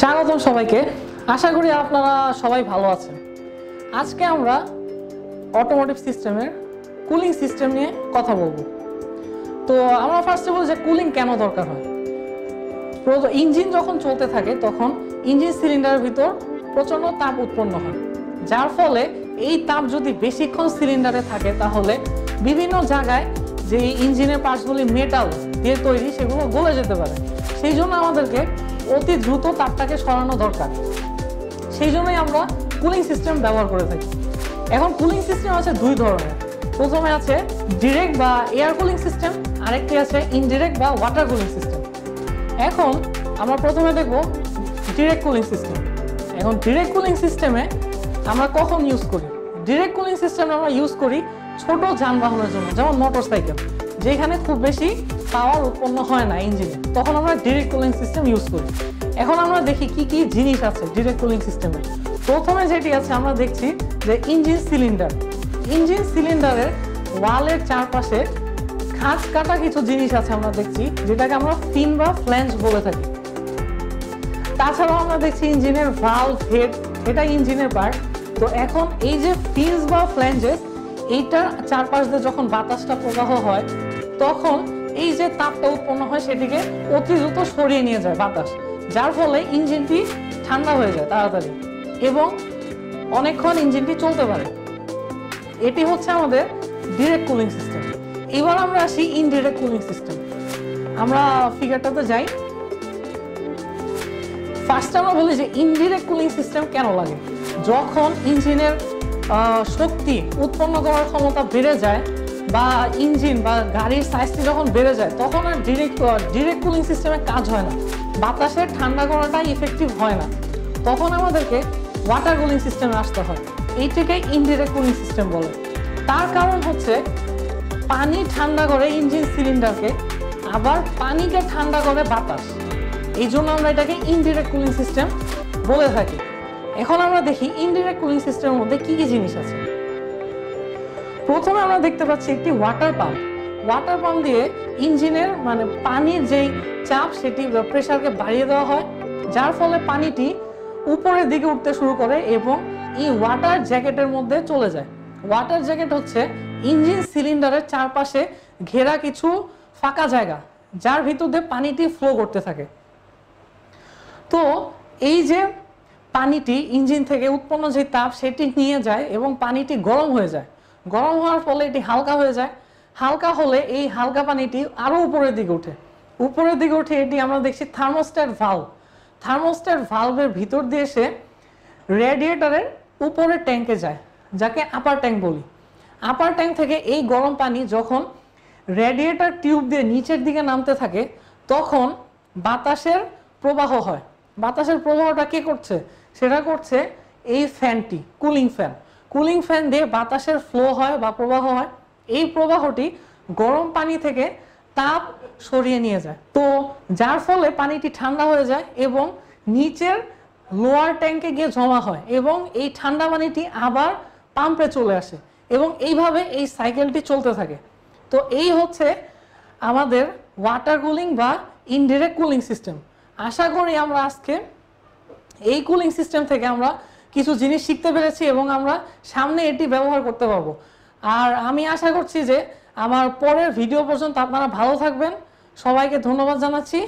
স্বাগতম সবাইকে। আশা করি আপনারা সবাই ভালো আছেন। আজকে আমরা অটোমোটিভ সিস্টেমের কুলিং সিস্টেম নিয়ে কথা বলব। তো আমরা ফার্স্টে বলি যে কুলিং কেন দরকার হয়? ইঞ্জিন যখন চলতে থাকে, তখন ইঞ্জিন সিলিন্ডারের ভিতর প্রচণ্ড তাপ উৎপন্ন হয়। যার ফলে এই তাপ যদি বেশিক্ষণ সিলিন্ডারে থাকে, তাহলে বিভিন্ন জায়গায় যে ইঞ্জিনের পার্টসগুলি মেটাল দিয়ে তৈরি, সেগুলো গলে যেতে পারে। সেই জন্য আমাদেরকে অতি দ্রুত তারটাকে সরানো দরকার। সেই জন্যই আমরা কুলিং সিস্টেম ব্যবহার করে থাকি। এখন কুলিং সিস্টেম আছে দুই ধরনের। প্রথমে আছে ডিরেক্ট বা এয়ার কুলিং সিস্টেম আরেকটি আছে ইনডিরেক্ট বা ওয়াটার কুলিং সিস্টেম এখন আমরা প্রথমে দেখব ডিরেক্ট কুলিং সিস্টেম এখন ডিরেক্ট কুলিং সিস্টেমে আমরা কখন ইউজ করি? ডিরেক্ট কুলিং সিস্টেম আমরা ইউজ করি ছোট যানবাহনের জন্য, যেমন মোটর সাইকেল যেখানে খুব বেশি পাওয়ার উৎপন্ন হয় না ইঞ্জিনে তখন আমরা ডিরেক্ট কুলিং সিস্টেম ইউজ করি। এখন আমরা দেখি কি কি জিনিস আছে ডিরেক্ট কুলিং সিস্টেমে প্রথমে যেটি আছে, আমরা দেখছি যে ইঞ্জিন সিলিন্ডার ইঞ্জিন সিলিন্ডারের ওয়ালের চারপাশে খাঁজ কাটা কিছু জিনিস আছে আমরা দেখছি, যেটাকে আমরা ফিন বা ফ্ল্যাঞ্জ বলে থাকি। তাছাড়াও আমরা দেখছি ইঞ্জিনের ভালভ হেড এটা ইঞ্জিনের পার্ট তো এখন এই যে ফিন্স বা ফ্ল্যাঞ্জেস এইটার চারপাশ দিয়ে যখন বাতাসটা প্রবাহ হয়, তখন এই যে তাপটা উৎপন্ন হয় সেটিকে অতি দ্রুত সরিয়ে নিয়ে যায় বাতাস, যার ফলে ইঞ্জিনটি ঠান্ডা হয়ে যায় তাড়াতাড়ি এবং অনেকক্ষণ ইঞ্জিনটি চলতে পারে। এটি হচ্ছে আমাদের ডিরেক্ট কুলিং সিস্টেম এবার আমরা আসি ইনডিরেক্ট কুলিং সিস্টেম আমরা ফিগারটাতে যাই। ফার্স্ট আমরা বলি যে ইনডিরেক্ট কুলিং সিস্টেম কেন লাগে? যখন ইঞ্জিনের শক্তি উৎপন্ন করার ক্ষমতা বেড়ে যায় বা ইঞ্জিন বা গাড়ির সাইজটি যখন বেড়ে যায়, তখন আর ডিরেক্ট ডিরেক্ট কুলিং সিস্টেমে কাজ হয় না। বাতাসের ঠান্ডা করাটা ইফেক্টিভ হয় না। তখন আমাদেরকে ওয়াটার কুলিং সিস্টেমে আসতে হয়। এইটাকে ইনডিরেক্ট কুলিং সিস্টেম বলে। তার কারণ হচ্ছে পানি ঠান্ডা করে ইঞ্জিন সিলিন্ডারকে আবার পানিকে ঠান্ডা করে বাতাস। এই জন্য আমরা এটাকে ইনডিরেক্ট কুলিং সিস্টেম বলে থাকি। এখন আমরা দেখি ইনডিরেক্ট কুলিং সিস্টেমের মধ্যে কি কি জিনিস আছে। প্রথমে আমরা দেখতে পাচ্ছি একটি ওয়াটার পাম্প ওয়াটার পাম্প দিয়ে ইঞ্জিনের মানে পানির যেই চাপ, সেটি প্রেশারকে বাড়িয়ে দেওয়া হয়। যার ফলে পানিটি উপরের দিকে উঠতে শুরু করে এবং এই ওয়াটার জ্যাকেটের মধ্যে চলে যায়। ওয়াটার জ্যাকেট হচ্ছে ইঞ্জিন সিলিন্ডারের চারপাশে ঘেরা কিছু ফাঁকা জায়গা, যার ভিতর দিয়ে পানিটি ফ্লো করতে থাকে। তো এই যে পানিটি ইঞ্জিন থেকে উৎপন্ন যে তাপ সেটি নিয়ে যায় এবং পানিটি গরম হয়ে যায়। গরম হওয়ার ফলে এটি হালকা হয়ে যায়। হালকা হলে এই হালকা পানিটি আরও উপরের দিকে ওঠে। উপরের দিকে উঠে এটি আমরা দেখছি থার্মোস্ট্যাট ভাল্ভ থার্মোস্ট্যাট ভালভের ভিতর দিয়ে এসে রেডিয়েটারের উপরের ট্যাঙ্কে যায়, যাকে আপার ট্যাঙ্ক বলি। আপার ট্যাঙ্ক থেকে এই গরম পানি যখন রেডিয়েটার টিউব দিয়ে নিচের দিকে নামতে থাকে, তখন বাতাসের প্রবাহ হয়। বাতাসের প্রবাহটা কে করছে? সেটা করছে এই ফ্যানটি, কুলিং ফ্যান। কুলিং ফ্যান দিয়ে বাতাসের ফ্লো হয় বা প্রবাহ হয়, এই প্রবাহটি গরম পানি থেকে তাপ সরিয়ে নিয়ে যায়। তো যার ফলে পানিটি ঠান্ডা হয়ে যায় এবং নিচের লোয়ার ট্যাঙ্কে গিয়ে জমা হয় এবং এই ঠান্ডা পানিটি আবার পাম্পে চলে আসে এবং এইভাবে এই সাইকেলটি চলতে থাকে। তো এই হচ্ছে আমাদের ওয়াটার কুলিং বা ইনডিরেক্ট কুলিং সিস্টেম আশা করি আমরা আজকে এই কুলিং সিস্টেম থেকে আমরা কিছু জিনিস শিখতে পেরেছি এবং আমরা সামনে এটি ব্যবহার করতে পারব। আর আমি আশা করছি যে আমার পরের ভিডিও পর্যন্ত আপনারা ভালো থাকবেন। সবাইকে ধন্যবাদ জানাচ্ছি।